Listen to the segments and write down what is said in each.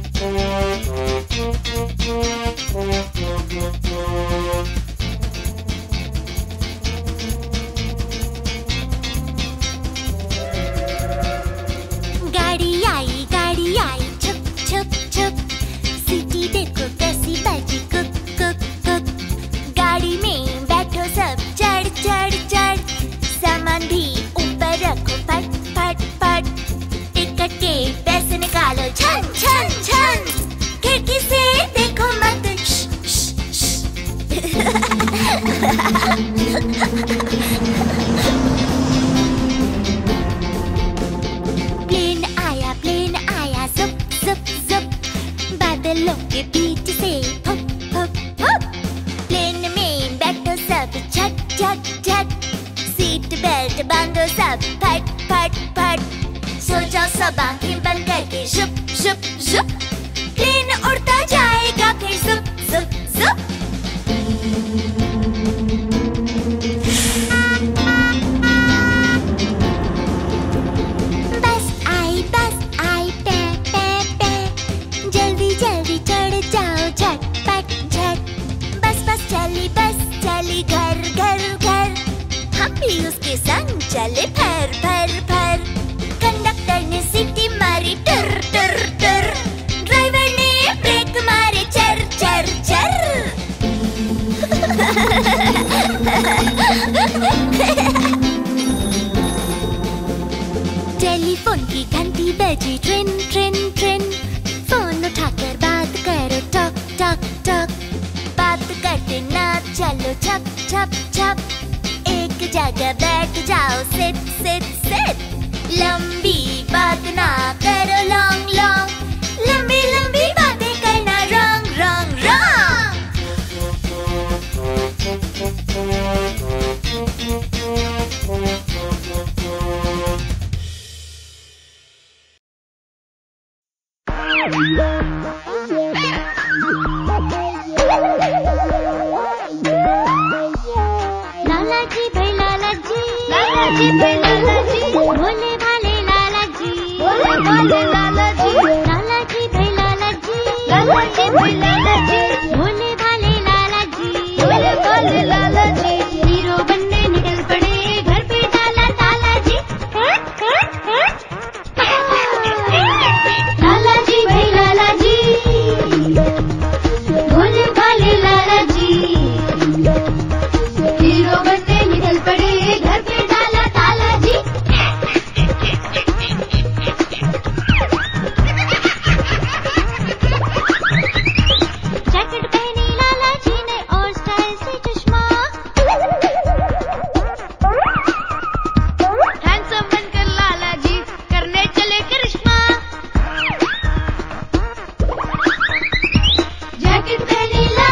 Thank you. फूलों के बीच से प्लेन में बैठो सब, झट झट झट। सीट बेल्ट बांधो सब, फट फट फट। सो जाओ सब आँखें बंद करके शुप शुप शुप। प्लेन उड़ता जाएगा फिर सुप बजी ट्रेन ट्रेन ट्रेन फ़ोन उठाकर बात करो, टक टक टक। बात करते ना, चलो, छप छप छप। एक जगह बैठ जाओ सिट सिट सिट लंबी बात ना करो, लॉन्ग लॉन्ग। Golden Love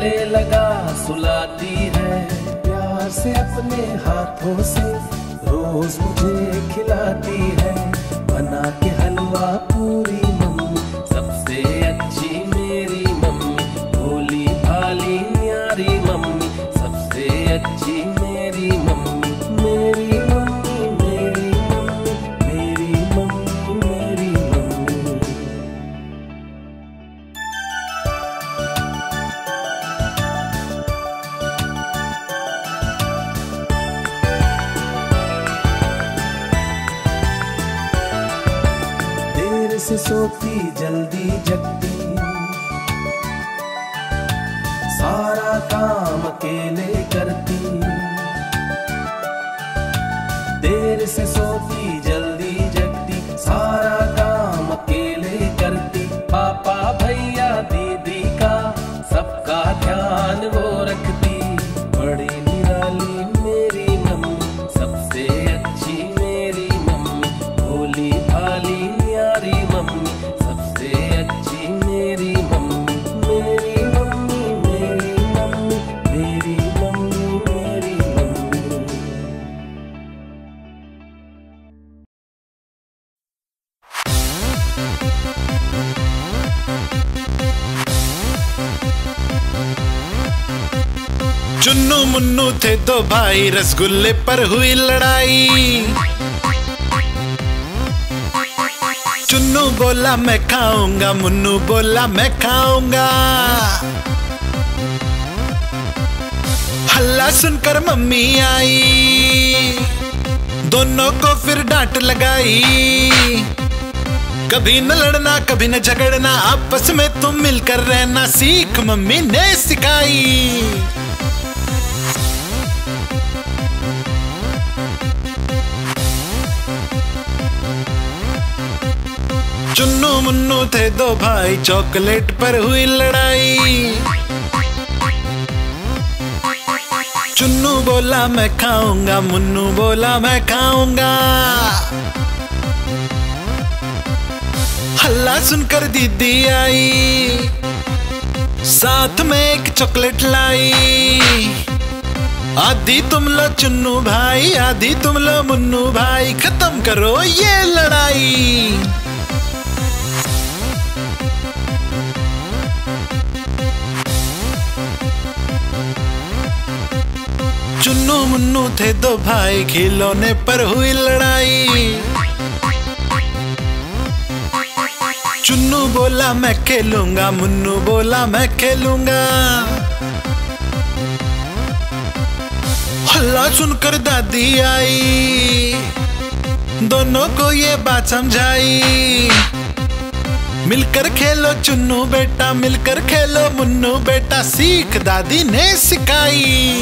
गले लगा, सुलाती है। प्यार से अपने हाथों से रोज मुझे खिलाती है। बना के हलवा सोती जल्दी जगती। सारा काम अकेले करती। देर से थे दो भाई रसगुल्ले पर हुई लड़ाई। चुन्नू बोला, मैं खाऊँगा। मुन्नू बोला, मैं खाऊँगा। हल्ला सुनकर मम्मी आई। दोनों को फिर डांट लगाई। कभी न लड़ना, कभी न झगड़ना, आपस में तुम मिलकर रहना, सीख मम्मी ने सिखाई। चुन्नू मुन्नू थे दो भाई, चॉकलेट पर हुई लड़ाई। चुन्नू बोला, मैं खाऊँगा। मुन्नू बोला, मैं खाऊँगा। हल्ला सुनकर दीदी आई। साथ में एक चॉकलेट लाई। आधी तुम लो चुन्नू भाई, आधी तुम लो मुन्नू भाई। खत्म करो ये लड़ाई। चुन्नू मुन्नू थे दो भाई, खिलौने पर हुई लड़ाई। चुन्नू बोला, मैं खेलूँगा। मुन्नू बोला, मैं खेलूँगा। हल्ला सुनकर दादी आई। दोनों को ये बात समझाई। मिलकर खेलो चुन्नू बेटा, मिलकर खेलो मुन्नू बेटा, सीख दादी ने सिखाई।